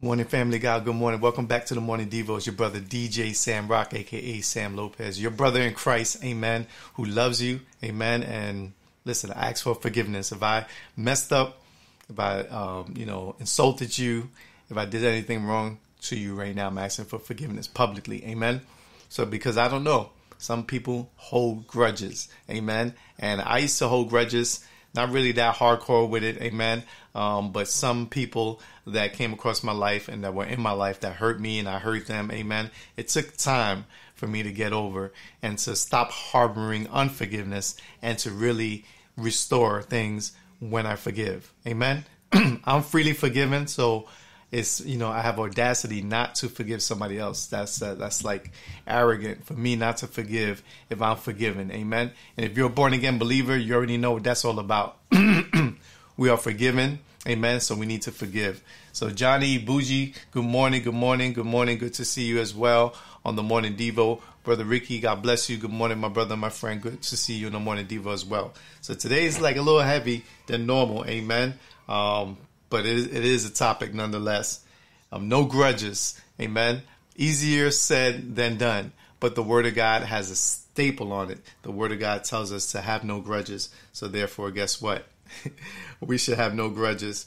Morning, family God. Good morning. Welcome back to the Morning Devos. Your brother DJ Samrock, aka Sam Lopez, your brother in Christ, amen, who loves you, amen. And listen, I ask for forgiveness if I messed up, if I, um, you know, insulted you, if I did anything wrong to you right now. I'm asking for forgiveness publicly, amen. So because I don't know, some people hold grudges, amen. And I used to hold grudges not really that hardcore with it, amen. Um, but some people that came across my life and that were in my life that hurt me and I hurt them, amen. It took time for me to get over and to stop harboring unforgiveness and to really restore things when I forgive, amen. I'm freely forgiven, so it's you know I have audacity not to forgive somebody else. That's uh, that's like arrogant for me not to forgive if I'm forgiven. Amen. And if you're a born again believer, you already know what that's all about. we are forgiven. Amen. So we need to forgive. So Johnny Bougie, good morning, good morning, good morning. Good to see you as well on the morning Devo. Brother Ricky, God bless you. Good morning, my brother, my friend. Good to see you in the morning Devo as well. So today is like a little heavy than normal. Amen. Um, but it, it is a topic nonetheless. Um, no grudges. Amen. Easier said than done. But the Word of God has a staple on it. The Word of God tells us to have no grudges. So, therefore, guess what? we should have no grudges.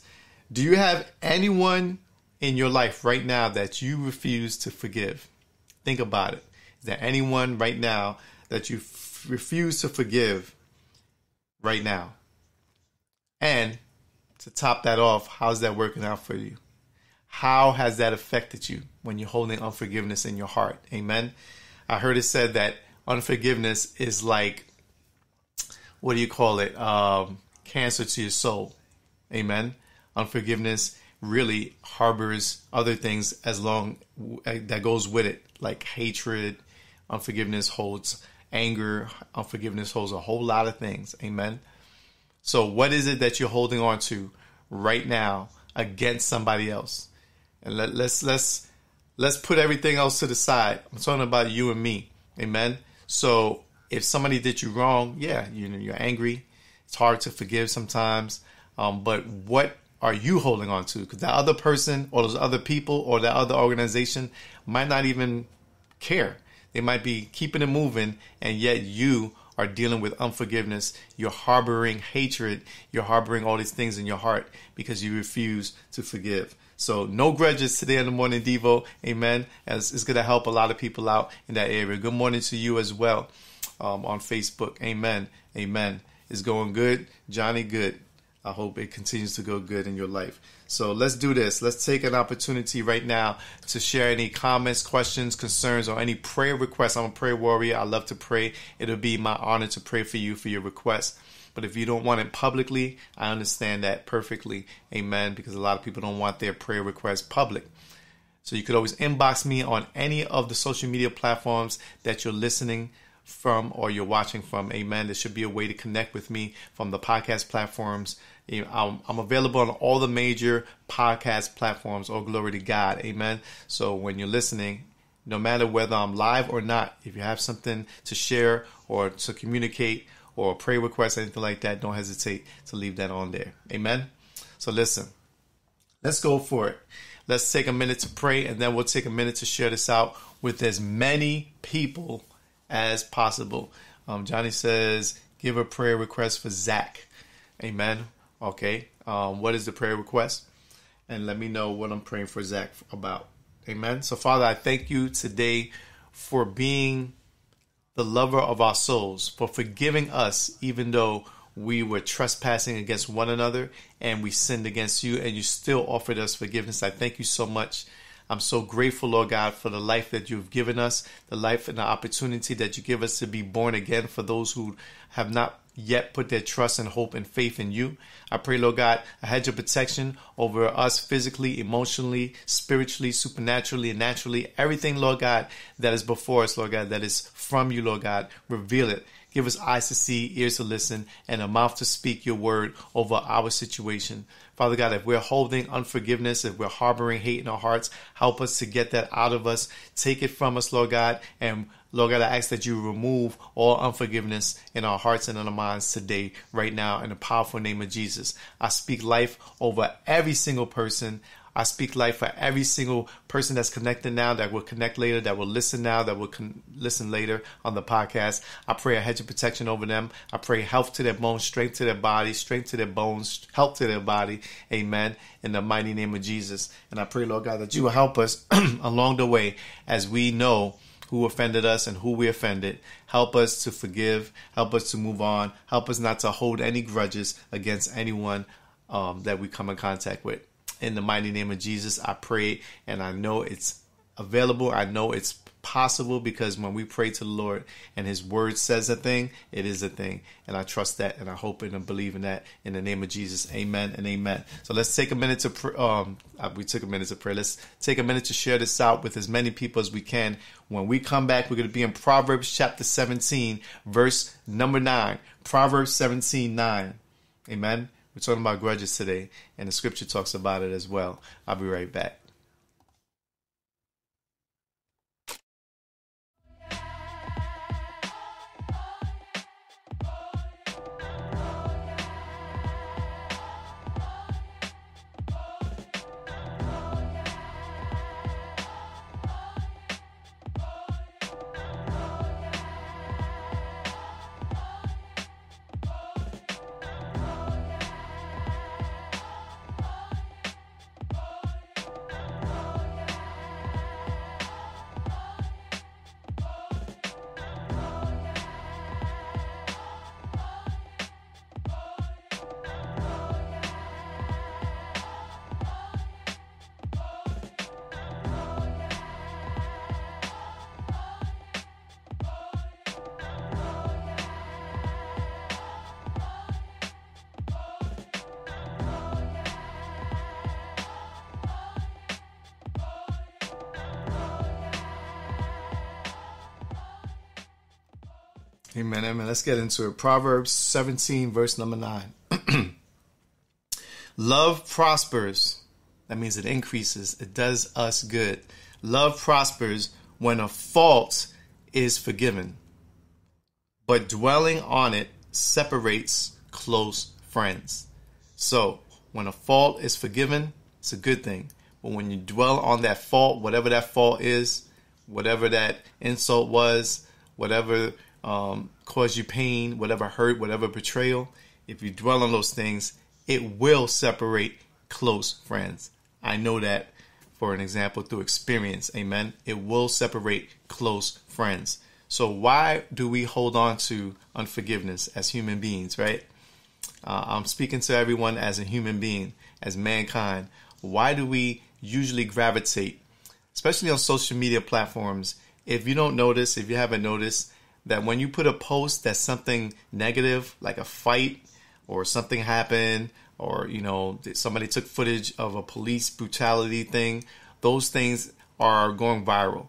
Do you have anyone in your life right now that you refuse to forgive? Think about it. Is there anyone right now that you f- refuse to forgive right now? And to top that off, how's that working out for you? How has that affected you when you're holding unforgiveness in your heart? Amen. I heard it said that unforgiveness is like, what do you call it? Um, cancer to your soul. Amen. Unforgiveness really harbors other things as long eh, that goes with it, like hatred. Unforgiveness holds anger. Unforgiveness holds a whole lot of things. Amen. So, what is it that you're holding on to right now against somebody else? And let, let's let's let's put everything else to the side. I'm talking about you and me. Amen. So, if somebody did you wrong, yeah, you know you're angry. It's hard to forgive sometimes. Um, but what are you holding on to? Because that other person or those other people or that other organization might not even care. They might be keeping it moving, and yet you are dealing with unforgiveness, you're harboring hatred, you're harboring all these things in your heart because you refuse to forgive. So no grudges today in the morning, Devo. Amen. As it's going to help a lot of people out in that area. Good morning to you as well um, on Facebook. Amen. Amen. It's going good, Johnny. Good. I hope it continues to go good in your life. So let's do this. Let's take an opportunity right now to share any comments, questions, concerns, or any prayer requests. I'm a prayer warrior. I love to pray. It'll be my honor to pray for you for your requests. But if you don't want it publicly, I understand that perfectly. Amen. Because a lot of people don't want their prayer requests public. So you could always inbox me on any of the social media platforms that you're listening from or you're watching from. Amen. There should be a way to connect with me from the podcast platforms I'm, I'm available on all the major podcast platforms. Oh, glory to God. Amen. So when you're listening, no matter whether I'm live or not, if you have something to share or to communicate or pray request, anything like that, don't hesitate to leave that on there. Amen. So listen, let's go for it. Let's take a minute to pray and then we'll take a minute to share this out with as many people as possible. Um, Johnny says, give a prayer request for Zach. Amen. Okay. Um, what is the prayer request? And let me know what I'm praying for Zach about. Amen. So, Father, I thank you today for being the lover of our souls, for forgiving us, even though we were trespassing against one another and we sinned against you, and you still offered us forgiveness. I thank you so much. I'm so grateful, Lord God, for the life that you've given us, the life and the opportunity that you give us to be born again for those who have not yet put their trust and hope and faith in you. I pray, Lord God, a hedge of protection over us physically, emotionally, spiritually, supernaturally, and naturally. Everything, Lord God, that is before us, Lord God, that is from you, Lord God, reveal it. Give us eyes to see, ears to listen, and a mouth to speak your word over our situation. Father God, if we're holding unforgiveness, if we're harboring hate in our hearts, help us to get that out of us. Take it from us, Lord God, and Lord God, I ask that you remove all unforgiveness in our hearts and in our minds today, right now, in the powerful name of Jesus. I speak life over every single person I speak life for every single person that's connected now, that will connect later, that will listen now, that will con- listen later on the podcast. I pray a hedge of protection over them. I pray health to their bones, strength to their body, strength to their bones, health to their body. Amen. In the mighty name of Jesus. And I pray, Lord God, that you will help us along the way as we know who offended us and who we offended. Help us to forgive. Help us to move on. Help us not to hold any grudges against anyone um, that we come in contact with. In the mighty name of Jesus, I pray, and I know it's available. I know it's possible because when we pray to the Lord and His Word says a thing, it is a thing. And I trust that and I hope and I believe in that in the name of Jesus. Amen and amen. So let's take a minute to pray. Um, uh, we took a minute to pray. Let's take a minute to share this out with as many people as we can. When we come back, we're going to be in Proverbs chapter 17, verse number 9. Proverbs 17, 9. Amen. We're talking about grudges today, and the scripture talks about it as well. I'll be right back. Amen, amen. Let's get into it. Proverbs 17, verse number 9. Love prospers. That means it increases. It does us good. Love prospers when a fault is forgiven. But dwelling on it separates close friends. So, when a fault is forgiven, it's a good thing. But when you dwell on that fault, whatever that fault is, whatever that insult was, whatever um, cause you pain, whatever hurt, whatever betrayal, if you dwell on those things, it will separate close friends. I know that for an example through experience. Amen. It will separate close friends. So why do we hold on to unforgiveness as human beings, right? Uh, I'm speaking to everyone as a human being, as mankind. Why do we usually gravitate, especially on social media platforms? If you don't notice, if you haven't noticed, that when you put a post that's something negative, like a fight or something happened, or you know somebody took footage of a police brutality thing, those things are going viral.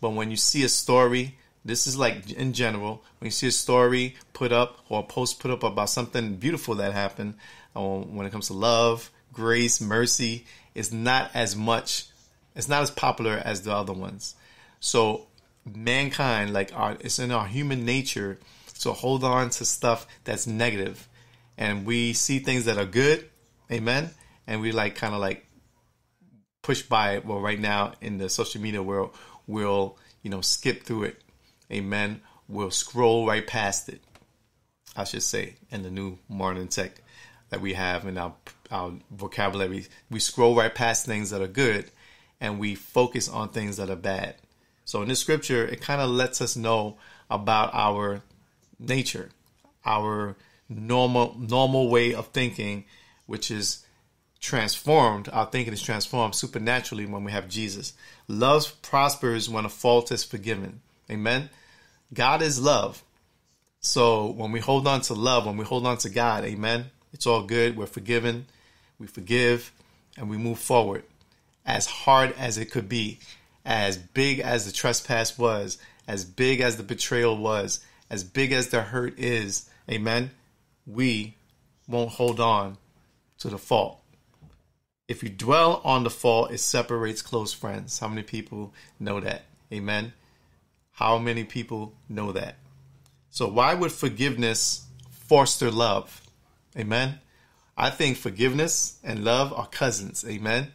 But when you see a story, this is like in general, when you see a story put up or a post put up about something beautiful that happened, when it comes to love, grace, mercy, is not as much, it's not as popular as the other ones. So mankind, like our, it's in our human nature to hold on to stuff that's negative, and we see things that are good, amen, and we like kind of like push by it. Well, right now in the social media world, we'll you know skip through it, amen. We'll scroll right past it. I should say in the new modern tech that we have in our our vocabulary, we scroll right past things that are good, and we focus on things that are bad. So in this scripture, it kind of lets us know about our nature, our normal normal way of thinking, which is transformed. Our thinking is transformed supernaturally when we have Jesus. Love prospers when a fault is forgiven. Amen. God is love. So when we hold on to love, when we hold on to God, amen, it's all good. We're forgiven. We forgive and we move forward as hard as it could be as big as the trespass was, as big as the betrayal was, as big as the hurt is, amen, we won't hold on to the fault. If you dwell on the fault, it separates close friends. How many people know that? Amen. How many people know that? So, why would forgiveness foster love? Amen. I think forgiveness and love are cousins. Amen.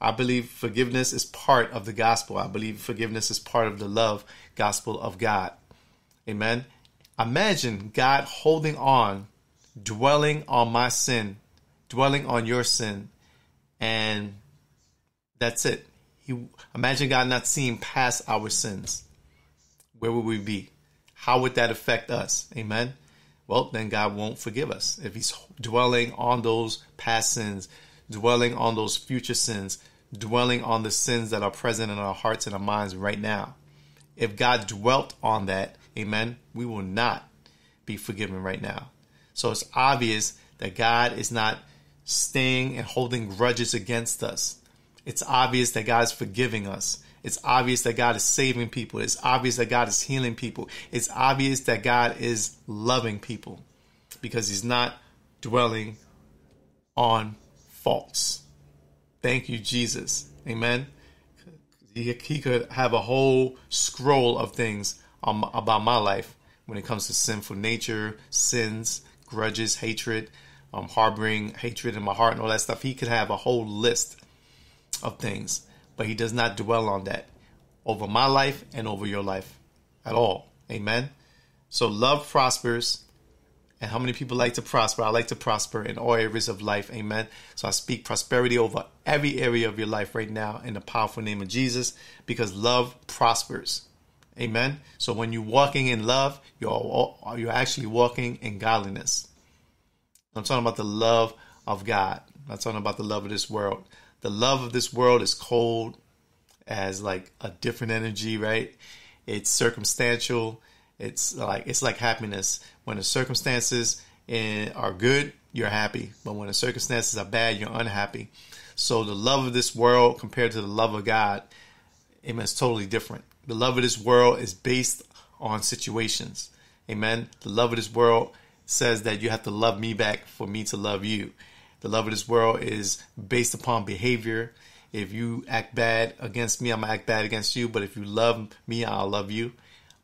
I believe forgiveness is part of the gospel. I believe forgiveness is part of the love gospel of God. Amen. Imagine God holding on, dwelling on my sin, dwelling on your sin, and that's it. He, imagine God not seeing past our sins. Where would we be? How would that affect us? Amen. Well, then God won't forgive us. If He's dwelling on those past sins, dwelling on those future sins, dwelling on the sins that are present in our hearts and our minds right now. If God dwelt on that, amen, we will not be forgiven right now. So it's obvious that God is not staying and holding grudges against us. It's obvious that God is forgiving us. It's obvious that God is saving people. It's obvious that God is healing people. It's obvious that God is loving people because He's not dwelling on faults. Thank you, Jesus. Amen. He, he could have a whole scroll of things um, about my life when it comes to sinful nature, sins, grudges, hatred, um, harboring hatred in my heart, and all that stuff. He could have a whole list of things, but he does not dwell on that over my life and over your life at all. Amen. So love prospers and how many people like to prosper? I like to prosper in all areas of life. Amen. So I speak prosperity over every area of your life right now in the powerful name of Jesus because love prospers. Amen. So when you're walking in love, you're you're actually walking in godliness. I'm talking about the love of God. I'm talking about the love of this world. The love of this world is cold, as like a different energy, right? It's circumstantial. It's like it's like happiness. When the circumstances are good, you're happy, but when the circumstances are bad, you're unhappy. So the love of this world compared to the love of God, amen, is totally different. The love of this world is based on situations. Amen. The love of this world says that you have to love me back for me to love you. The love of this world is based upon behavior. If you act bad against me, I'm gonna act bad against you. But if you love me, I'll love you.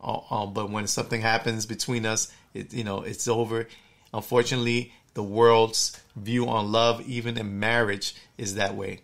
Uh, um, but when something happens between us, it, you know, it's over. Unfortunately, the world's view on love, even in marriage, is that way.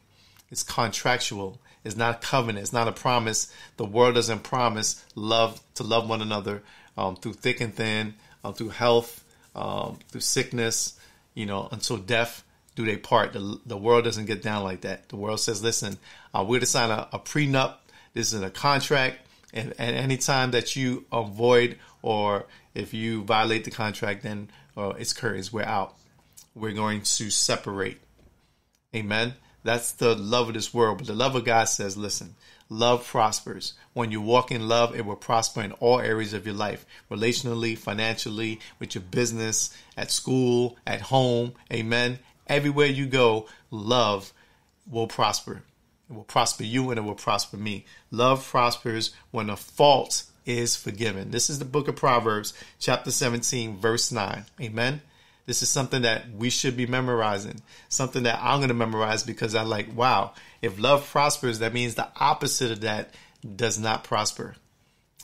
It's contractual. It's not a covenant. It's not a promise. The world doesn't promise love to love one another um, through thick and thin, um, through health, um, through sickness, you know, until death do they part. The, the world doesn't get down like that. The world says, listen, uh, we're to sign a, a prenup. This is a contract. And, and any time that you avoid or if you violate the contract, then uh, it's curtains. We're out. We're going to separate. Amen. That's the love of this world. But the love of God says, listen, love prospers. When you walk in love, it will prosper in all areas of your life relationally, financially, with your business, at school, at home. Amen. Everywhere you go, love will prosper. It will prosper you and it will prosper me. Love prospers when a fault is forgiven. This is the book of Proverbs, chapter 17, verse 9. Amen. This is something that we should be memorizing. Something that I'm going to memorize because I like, wow, if love prospers, that means the opposite of that does not prosper.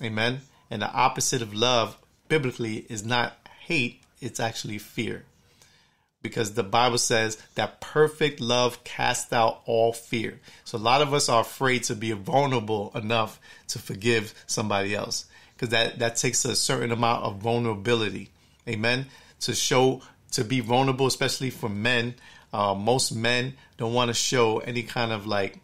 Amen. And the opposite of love biblically is not hate, it's actually fear because the Bible says that perfect love casts out all fear. So a lot of us are afraid to be vulnerable enough to forgive somebody else because that, that takes a certain amount of vulnerability. Amen. To show, to be vulnerable, especially for men. Uh, most men don't want to show any kind of like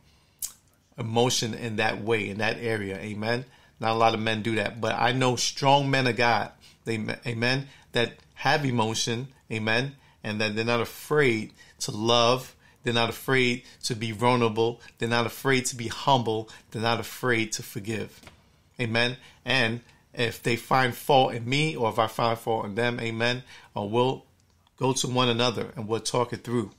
emotion in that way, in that area. Amen. Not a lot of men do that, but I know strong men of God. They, amen. That have emotion. Amen and that they're not afraid to love. They're not afraid to be vulnerable. They're not afraid to be humble. They're not afraid to forgive. Amen. And if they find fault in me or if I find fault in them, amen, uh, we'll go to one another and we'll talk it through.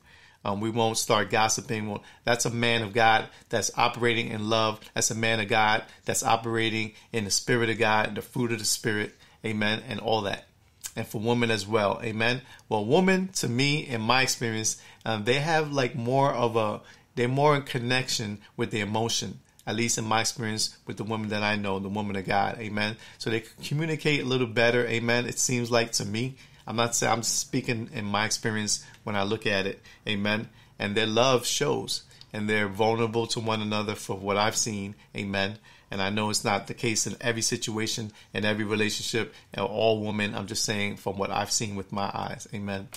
Um, we won't start gossiping. That's a man of God that's operating in love. That's a man of God that's operating in the spirit of God, the fruit of the spirit, amen, and all that and for women as well. Amen. Well, women, to me, in my experience, um, they have like more of a, they're more in connection with the emotion. At least in my experience with the women that I know, the woman of God, amen. So they communicate a little better, amen. It seems like to me, I'm not saying I'm speaking in my experience when I look at it, amen. And their love shows, and they're vulnerable to one another for what I've seen. Amen. And I know it's not the case in every situation, in every relationship, and all women. I'm just saying from what I've seen with my eyes. Amen.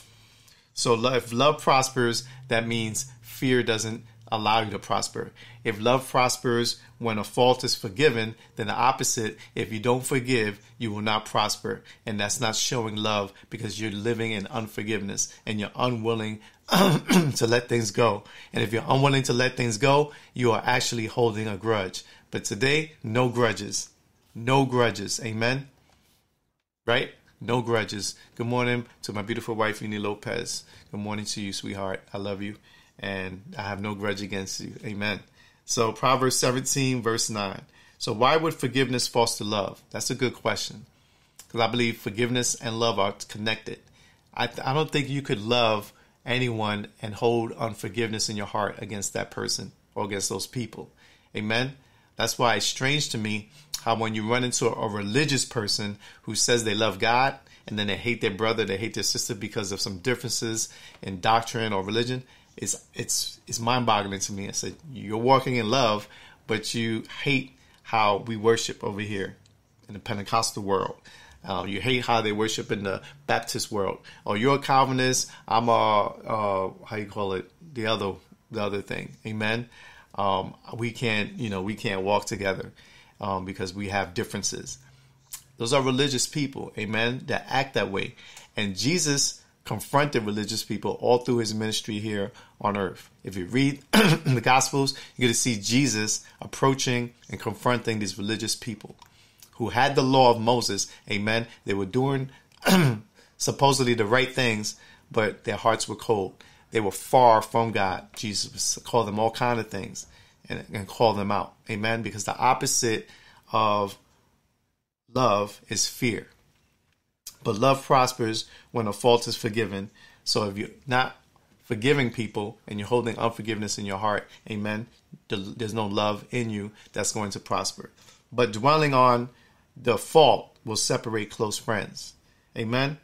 So if love prospers, that means fear doesn't allow you to prosper. If love prospers when a fault is forgiven, then the opposite, if you don't forgive, you will not prosper. And that's not showing love because you're living in unforgiveness and you're unwilling to let things go. And if you're unwilling to let things go, you are actually holding a grudge. But today, no grudges. No grudges. Amen. Right? No grudges. Good morning to my beautiful wife, Uni Lopez. Good morning to you, sweetheart. I love you and I have no grudge against you. Amen. So, Proverbs 17, verse 9. So, why would forgiveness foster love? That's a good question. Because I believe forgiveness and love are connected. I, I don't think you could love anyone and hold unforgiveness in your heart against that person or against those people. Amen. That's why it's strange to me how when you run into a, a religious person who says they love God and then they hate their brother, they hate their sister because of some differences in doctrine or religion, it's it's it's mind boggling to me. I said you're walking in love, but you hate how we worship over here in the Pentecostal world. Uh, you hate how they worship in the Baptist world. Or oh, you're a Calvinist. I'm a uh, how you call it the other the other thing. Amen. Um, we can't you know we can't walk together um, because we have differences. Those are religious people. Amen. That act that way. And Jesus confronted religious people all through his ministry here on earth. If you read the Gospels, you're going to see Jesus approaching and confronting these religious people who had the law of Moses. Amen. They were doing supposedly the right things, but their hearts were cold. They were far from God. Jesus called them all kind of things and, and called them out. Amen. Because the opposite of love is fear. But love prospers when a fault is forgiven. So if you're not forgiving people and you're holding unforgiveness in your heart, amen, there's no love in you that's going to prosper. But dwelling on the fault will separate close friends. Amen.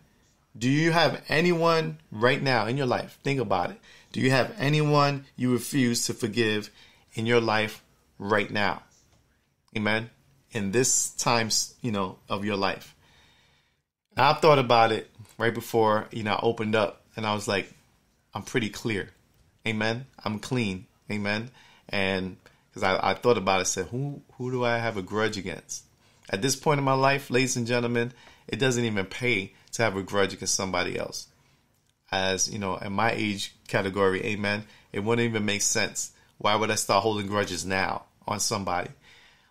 Do you have anyone right now in your life? Think about it. Do you have anyone you refuse to forgive in your life right now? Amen. In this times, you know, of your life. I thought about it right before, you know, I opened up and I was like, I'm pretty clear. Amen. I'm clean. Amen. And because I, I thought about it, said, who, who do I have a grudge against? At this point in my life, ladies and gentlemen, it doesn't even pay to have a grudge against somebody else. As, you know, in my age category, amen, it wouldn't even make sense. Why would I start holding grudges now on somebody?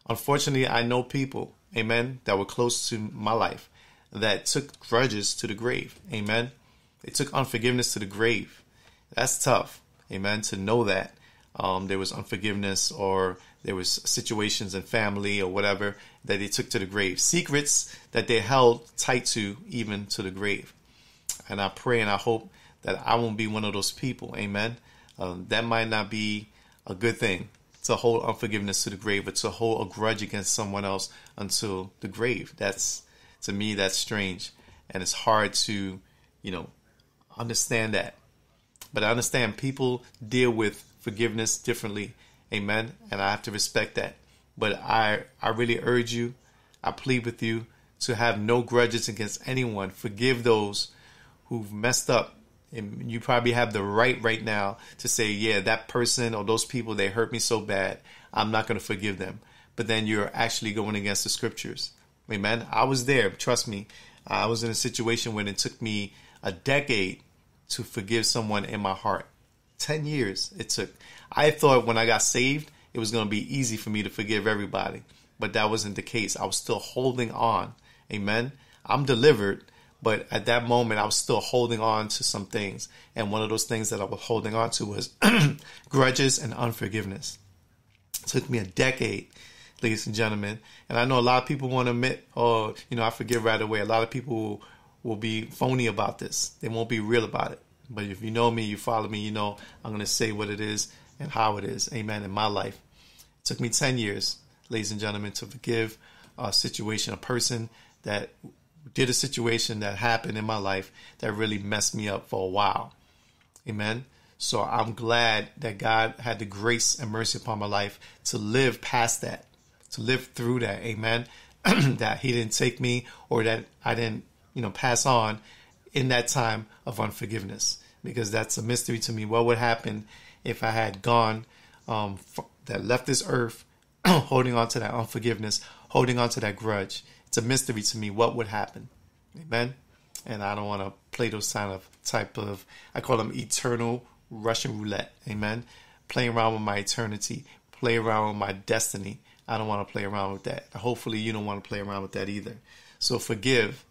Unfortunately, I know people, amen, that were close to my life that took grudges to the grave. Amen. They took unforgiveness to the grave. That's tough. Amen. To know that um, there was unforgiveness or there was situations in family or whatever that they took to the grave. Secrets that they held tight to even to the grave. And I pray and I hope that I won't be one of those people. Amen. Um, that might not be a good thing to hold unforgiveness to the grave, but to hold a grudge against someone else until the grave. That's to me that's strange and it's hard to you know understand that but i understand people deal with forgiveness differently amen and i have to respect that but i i really urge you i plead with you to have no grudges against anyone forgive those who've messed up and you probably have the right right now to say yeah that person or those people they hurt me so bad i'm not going to forgive them but then you're actually going against the scriptures Amen. I was there. Trust me. I was in a situation when it took me a decade to forgive someone in my heart. 10 years it took. I thought when I got saved, it was going to be easy for me to forgive everybody. But that wasn't the case. I was still holding on. Amen. I'm delivered, but at that moment, I was still holding on to some things. And one of those things that I was holding on to was grudges and unforgiveness. It took me a decade ladies and gentlemen. And I know a lot of people want to admit, oh, you know, I forgive right away. A lot of people will, will be phony about this. They won't be real about it. But if you know me, you follow me, you know I'm going to say what it is and how it is. Amen. In my life, it took me 10 years, ladies and gentlemen, to forgive a situation, a person that did a situation that happened in my life that really messed me up for a while. Amen. So I'm glad that God had the grace and mercy upon my life to live past that, to live through that. Amen. that He didn't take me or that I didn't, you know, pass on in that time of unforgiveness because that's a mystery to me. What would happen if I had gone, um, that left this earth, holding on to that unforgiveness, holding on to that grudge? It's a mystery to me. What would happen? Amen. And I don't want to play those kind of type of, I call them eternal Russian roulette. Amen. Playing around with my eternity, play around with my destiny. I don't want to play around with that. Hopefully, you don't want to play around with that either. So forgive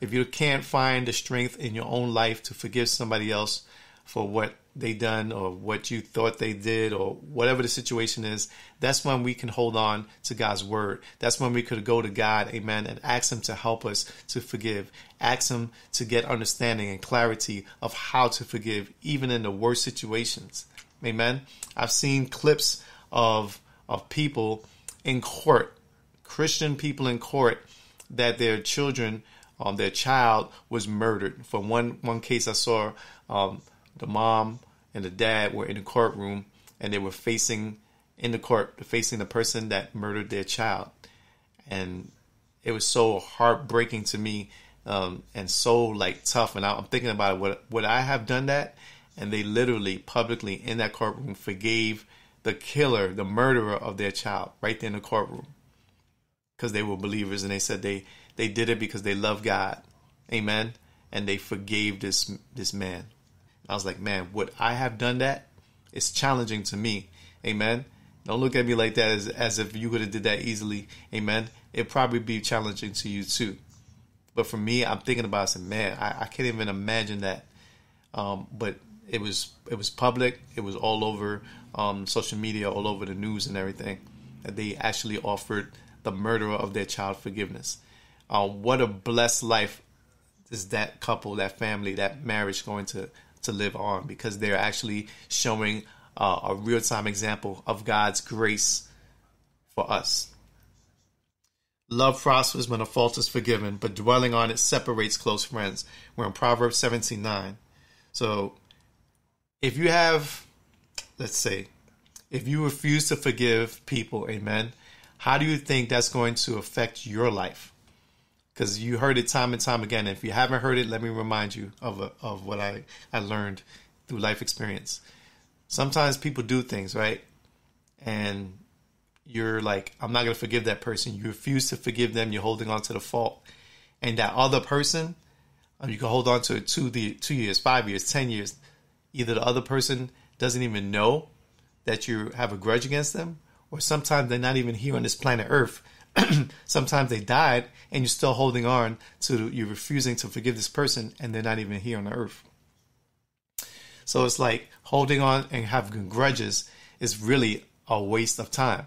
if you can't find the strength in your own life to forgive somebody else for what they done or what you thought they did or whatever the situation is, that's when we can hold on to God's word. That's when we could go to God, amen, and ask Him to help us to forgive. Ask Him to get understanding and clarity of how to forgive, even in the worst situations. Amen. I've seen clips of of people in court, Christian people in court, that their children um, their child was murdered. For one one case, I saw um, the mom and the dad were in the courtroom and they were facing in the court, facing the person that murdered their child, and it was so heartbreaking to me um, and so like tough. And I'm thinking about it. Would would I have done that? And they literally publicly in that courtroom forgave the killer, the murderer of their child, right there in the courtroom, because they were believers and they said they they did it because they love God. Amen. And they forgave this this man. I was like, man, would I have done that? It's challenging to me. Amen. Don't look at me like that as, as if you would have did that easily. Amen. It'd probably be challenging to you too. But for me, I'm thinking about it, saying, man, I, I can't even imagine that. Um, but it was it was public. It was all over um, social media, all over the news and everything. That they actually offered the murderer of their child forgiveness uh, what a blessed life is that couple, that family, that marriage going to to live on because they're actually showing uh, a real time example of God's grace for us. Love prospers when a fault is forgiven, but dwelling on it separates close friends. We're in Proverbs 17 9. So if you have, let's say, if you refuse to forgive people, amen, how do you think that's going to affect your life? Because you heard it time and time again. If you haven't heard it, let me remind you of a, of what I, I learned through life experience. Sometimes people do things right, and you're like, I'm not gonna forgive that person. You refuse to forgive them. You're holding on to the fault, and that other person, uh, you can hold on to it two the two years, five years, ten years. Either the other person doesn't even know that you have a grudge against them, or sometimes they're not even here on this planet Earth sometimes they died and you're still holding on to you're refusing to forgive this person and they're not even here on the earth. So it's like holding on and having grudges is really a waste of time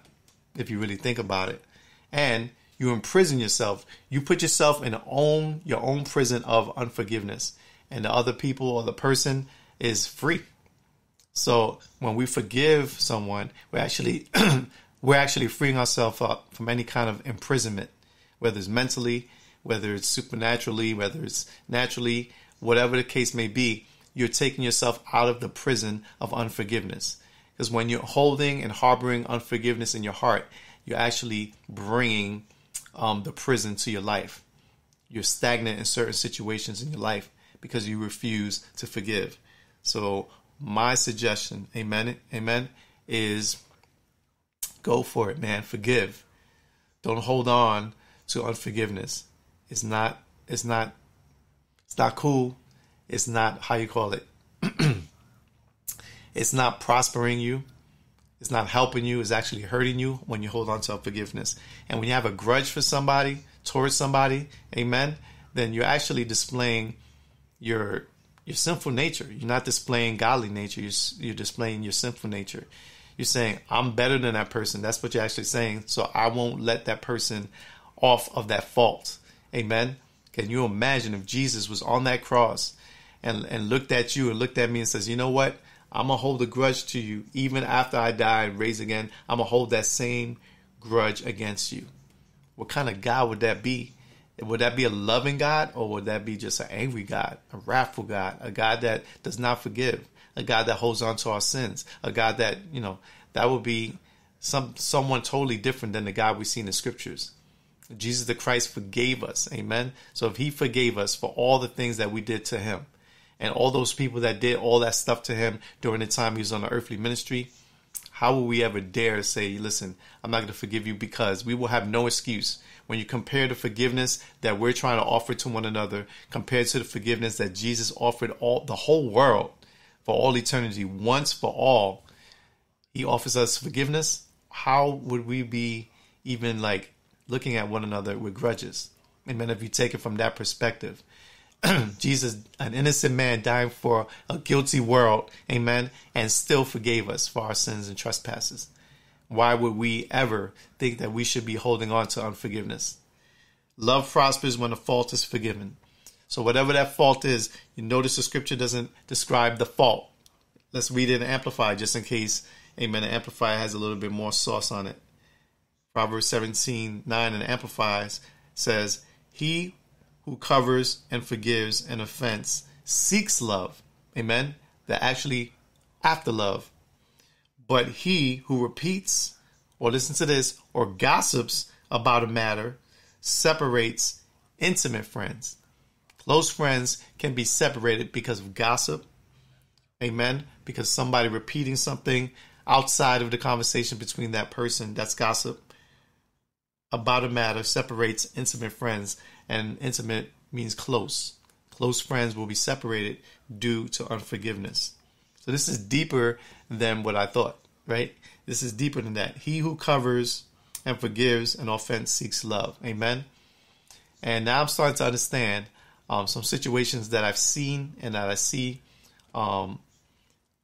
if you really think about it. And you imprison yourself. You put yourself in own your own prison of unforgiveness. And the other people or the person is free. So when we forgive someone we actually we're actually freeing ourselves up from any kind of imprisonment, whether it's mentally, whether it's supernaturally, whether it's naturally, whatever the case may be, you're taking yourself out of the prison of unforgiveness. Because when you're holding and harboring unforgiveness in your heart, you're actually bringing um, the prison to your life. You're stagnant in certain situations in your life because you refuse to forgive. So, my suggestion, amen, amen, is Go for it, man. Forgive. Don't hold on to unforgiveness. It's not it's not it's not cool. It's not how you call it. it's not prospering you. It's not helping you. It's actually hurting you when you hold on to unforgiveness. And when you have a grudge for somebody, towards somebody, amen, then you're actually displaying your your sinful nature. You're not displaying godly nature. You're, you're displaying your sinful nature. You're saying, I'm better than that person. That's what you're actually saying. So I won't let that person off of that fault. Amen. Can you imagine if Jesus was on that cross and, and looked at you and looked at me and says, you know what? I'm going to hold a grudge to you. Even after I die and raise again, I'm going to hold that same grudge against you. What kind of God would that be? Would that be a loving God or would that be just an angry God, a wrathful God, a God that does not forgive, a God that holds on to our sins, a God that, you know, that would be some someone totally different than the God we see in the scriptures. Jesus the Christ forgave us. Amen. So if he forgave us for all the things that we did to him and all those people that did all that stuff to him during the time he was on the earthly ministry, how will we ever dare say, listen, I'm not going to forgive you because we will have no excuse when you compare the forgiveness that we're trying to offer to one another compared to the forgiveness that Jesus offered all the whole world for all eternity once for all. He offers us forgiveness. How would we be even like looking at one another with grudges? Amen. If you take it from that perspective. Jesus, an innocent man dying for a guilty world, amen, and still forgave us for our sins and trespasses. Why would we ever think that we should be holding on to unforgiveness? Love prospers when a fault is forgiven. So, whatever that fault is, you notice the scripture doesn't describe the fault. Let's read it and amplify just in case, amen, the amplifier has a little bit more sauce on it. Proverbs 17 9 and Amplified says, He who covers and forgives an offense seeks love. Amen. That actually after love. But he who repeats or listen to this or gossips about a matter separates intimate friends. Close friends can be separated because of gossip. Amen. Because somebody repeating something outside of the conversation between that person, that's gossip, about a matter separates intimate friends and intimate means close. Close friends will be separated due to unforgiveness. So this is deeper than what I thought, right? This is deeper than that. He who covers and forgives an offense seeks love. Amen. And now I'm starting to understand um, some situations that I've seen and that I see um,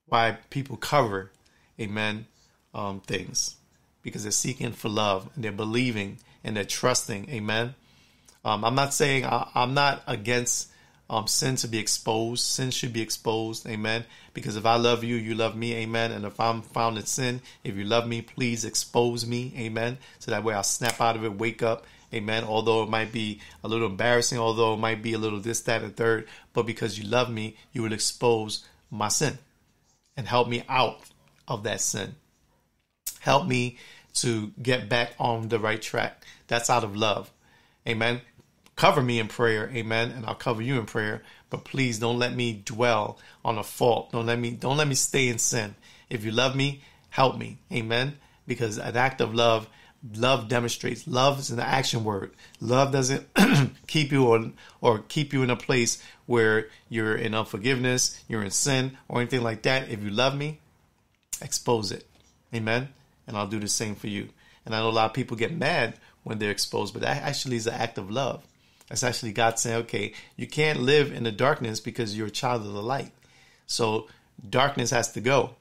why people cover, amen, um, things because they're seeking for love and they're believing and they're trusting, amen. Um, I'm not saying I, am not against um, sin to be exposed. Sin should be exposed. Amen. Because if I love you, you love me. Amen. And if I'm found in sin, if you love me, please expose me. Amen. So that way I'll snap out of it, wake up. Amen. Although it might be a little embarrassing, although it might be a little this, that, and third, but because you love me, you will expose my sin and help me out of that sin. Help me to get back on the right track. That's out of love. Amen. Cover me in prayer. Amen. And I'll cover you in prayer. But please don't let me dwell on a fault. Don't let me don't let me stay in sin. If you love me, help me. Amen. Because an act of love love demonstrates love is an action word love doesn't keep you on or keep you in a place where you're in unforgiveness you're in sin or anything like that if you love me expose it amen and i'll do the same for you and i know a lot of people get mad when they're exposed, but that actually is an act of love. That's actually God saying, okay, you can't live in the darkness because you're a child of the light. So darkness has to go.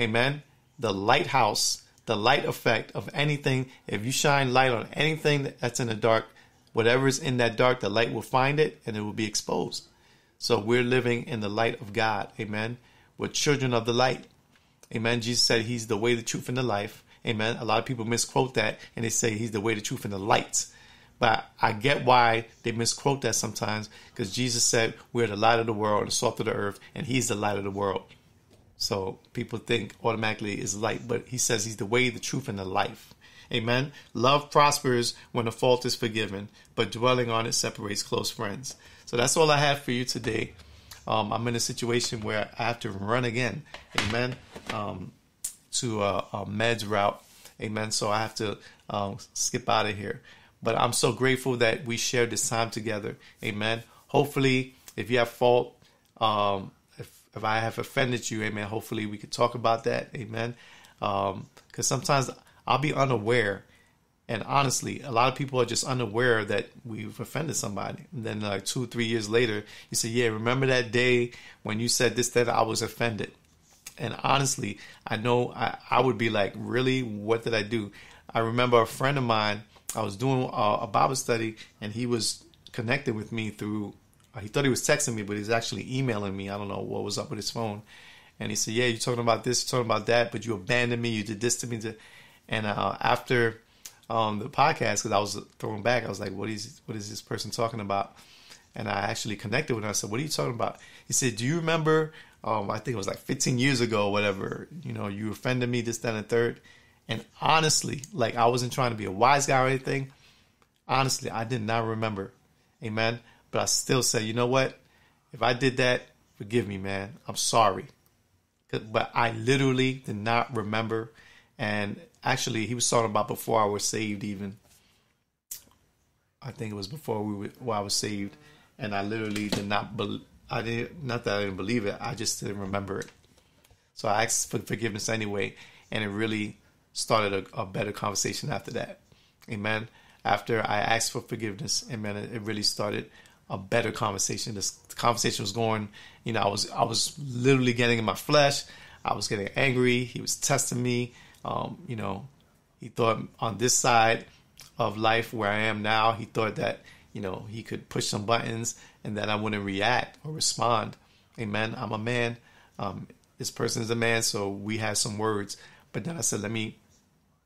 Amen. The lighthouse, the light effect of anything, if you shine light on anything that's in the dark, whatever is in that dark, the light will find it and it will be exposed. So we're living in the light of God. Amen. We're children of the light. Amen. Jesus said he's the way, the truth, and the life. Amen. A lot of people misquote that and they say he's the way, the truth, and the light. But I get why they misquote that sometimes because Jesus said we're the light of the world, the salt of the earth, and he's the light of the world. So people think automatically is light, but he says he's the way, the truth, and the life. Amen. Love prospers when a fault is forgiven, but dwelling on it separates close friends. So that's all I have for you today. Um, I'm in a situation where I have to run again. Amen. Um, to a, a meds route. Amen. So I have to um, skip out of here. But I'm so grateful that we shared this time together. Amen. Hopefully, if you have fault, um, if, I have offended you, amen, hopefully we could talk about that. Amen. Because um, sometimes I'll be unaware. And honestly, a lot of people are just unaware that we've offended somebody. And then, like two, three years later, you say, Yeah, remember that day when you said this, that I was offended and honestly, I know I, I would be like, really, what did I do? I remember a friend of mine. I was doing a, a Bible study, and he was connected with me through. He thought he was texting me, but he's actually emailing me. I don't know what was up with his phone. And he said, "Yeah, you're talking about this, you're talking about that, but you abandoned me. You did this to me." And uh, after um, the podcast, because I was throwing back, I was like, "What is what is this person talking about?" And I actually connected with him. I said, "What are you talking about?" He said, "Do you remember um, I think it was like 15 years ago or whatever, you know, you offended me, this, that, and third. And honestly, like I wasn't trying to be a wise guy or anything. Honestly, I did not remember. Amen. But I still say, you know what? If I did that, forgive me, man. I'm sorry. But I literally did not remember. And actually, he was talking about before I was saved, even. I think it was before we were, well, I was saved. And I literally did not believe I didn't not that I didn't believe it, I just didn't remember it. So I asked for forgiveness anyway, and it really started a, a better conversation after that. Amen. After I asked for forgiveness, amen, it, it really started a better conversation. This conversation was going, you know, I was I was literally getting in my flesh. I was getting angry. He was testing me. Um, you know, he thought on this side of life where I am now, he thought that you know he could push some buttons and that I wouldn't react or respond. Amen. I'm a man. Um, this person is a man, so we had some words. But then I said, let me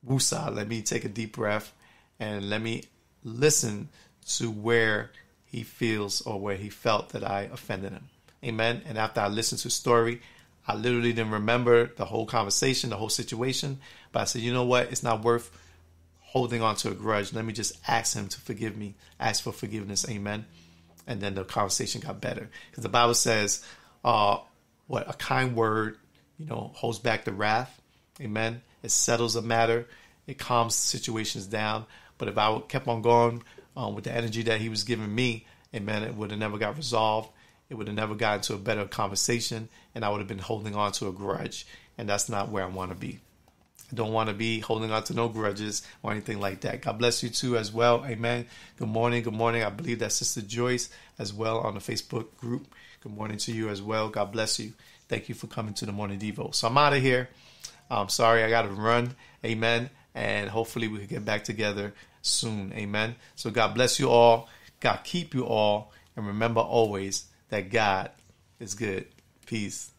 woosah, let me take a deep breath and let me listen to where he feels or where he felt that I offended him. Amen. And after I listened to the story, I literally didn't remember the whole conversation, the whole situation. But I said, you know what? It's not worth holding on to a grudge. Let me just ask him to forgive me, ask for forgiveness. Amen and then the conversation got better because the Bible says, uh, "What a kind word, you know, holds back the wrath." Amen. It settles a matter. It calms situations down. But if I kept on going um, with the energy that he was giving me, amen, it would have never got resolved. It would have never gotten to a better conversation, and I would have been holding on to a grudge. And that's not where I want to be. I don't want to be holding on to no grudges or anything like that. God bless you too as well. Amen. Good morning. Good morning. I believe that Sister Joyce as well on the Facebook group. Good morning to you as well. God bless you. Thank you for coming to the morning Devo. So I'm out of here. I'm sorry I got to run. Amen. And hopefully we can get back together soon. Amen. So God bless you all. God keep you all. And remember always that God is good. Peace.